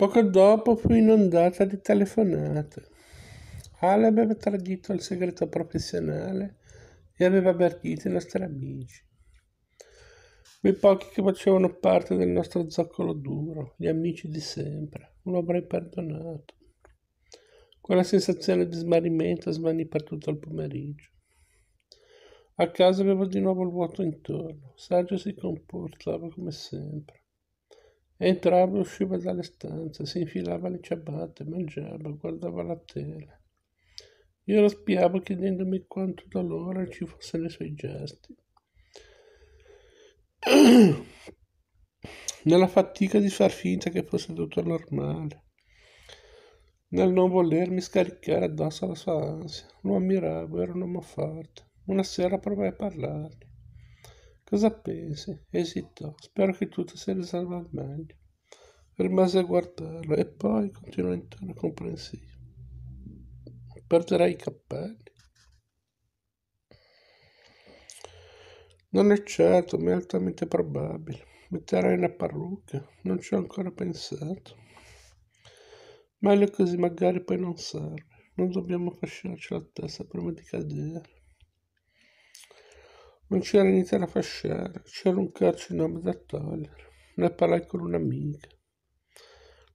Poco dopo fu inondata di telefonate. Ale aveva tradito il segreto professionale e aveva avvertito i nostri amici. Quei pochi che facevano parte del nostro zoccolo duro, gli amici di sempre, non avrei perdonato. Quella sensazione di smarrimento svanì per tutto il pomeriggio. A casa avevo di nuovo il vuoto intorno. Sergio si comportava come sempre. Entrava e usciva dalle stanze, si infilava le ciabatte, mangiava, guardava la tele. Io lo spiavo chiedendomi quanto dolore ci fosse nei suoi gesti. Nella fatica di far finta che fosse tutto normale nel non volermi scaricare addosso la sua ansia. Lo ammiravo, era un uomo forte. Una sera provai a parlargli. Cosa pensi? Esitò. Spero che tutto si risolva al meglio. Rimase a guardarlo e poi continuò in tono comprensivo. Perderai i cappelli. Non è certo, ma è altamente probabile. Metterai una parrucca. Non ci ho ancora pensato. Meglio così magari poi non serve. Non dobbiamo fasciarci la testa prima di cadere. Non c'era niente da fasciare, c'era un carcinoma da togliere. Ne parlai con un'amica.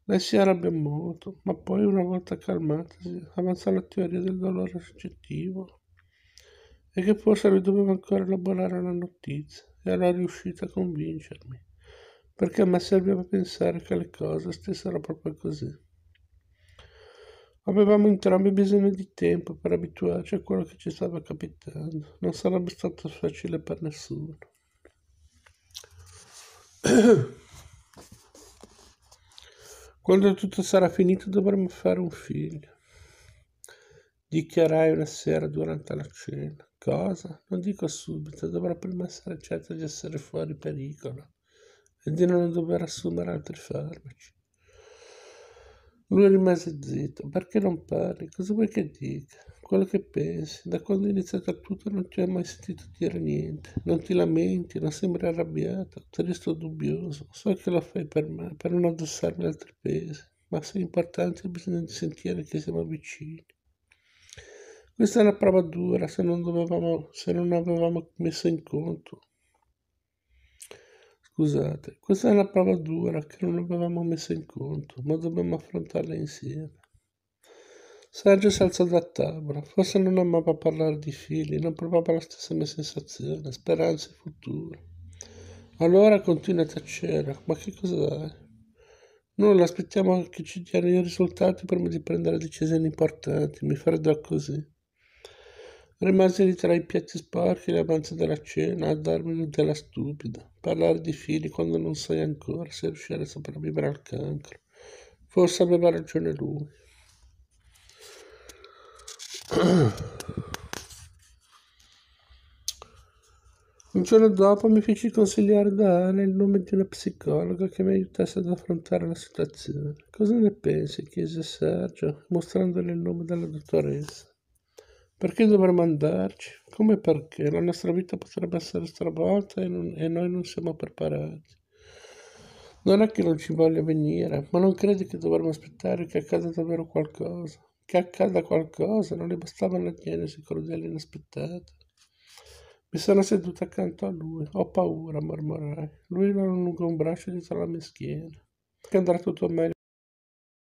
Lei si arrabbia molto, ma poi una volta calmatasi avanzò la teoria del dolore soggettivo e che forse lui doveva ancora elaborare la notizia e allora riuscita a convincermi, perché a me serviva pensare che le cose stessero proprio così. Avevamo entrambi bisogno di tempo per abituarci a quello che ci stava capitando. Non sarebbe stato facile per nessuno. Quando tutto sarà finito dovremo fare un figlio. Dichiarai una sera durante la cena. Cosa? Non dico subito, dovrò prima essere certo di essere fuori pericolo e di non dover assumere altri farmaci. Lui rimase zitto. Perché non parli? Cosa vuoi che dica? Quello che pensi. Da quando è iniziato tutto non ti ho mai sentito dire niente. Non ti lamenti, non sembri arrabbiato, triste o dubbioso. So che lo fai per me, per non addossarmi altri pesi. Ma se è importante bisogna sentire che siamo vicini. Questa è una prova dura se non, dovevamo, se non avevamo messo in conto Scusate, questa è una prova dura che non avevamo messo in conto, ma dobbiamo affrontarla insieme. Sergio si alzò da tavola, forse non amava parlare di figli, non provava la stessa mia sensazione, speranze e futuro. Allora continua a tacere, ma che cosa hai? Nulla, aspettiamo che ci diano i risultati prima di prendere decisioni importanti, mi freddò così. Rimasi lì tra i piatti sporchi le avanze della cena a darmi della stupida, parlare di figli quando non sai ancora se riuscire a sopravvivere al cancro. Forse aveva ragione lui. Un giorno dopo mi feci consigliare da Ale il nome di una psicologa che mi aiutasse ad affrontare la situazione. Cosa ne pensi? chiese Sergio, mostrandole il nome della dottoressa. Perché dovremmo andarci? Come perché? La nostra vita potrebbe essere stravolta e, non, e noi non siamo preparati. Non è che non ci voglia venire, ma non credi che dovremmo aspettare che accada davvero qualcosa? Che accada qualcosa? Non le bastava la diagnosi crudele inaspettata. Mi sono seduta accanto a lui. Ho paura, mormorai. Lui non allungò un braccio dietro la mia schiena. Che andrà tutto meglio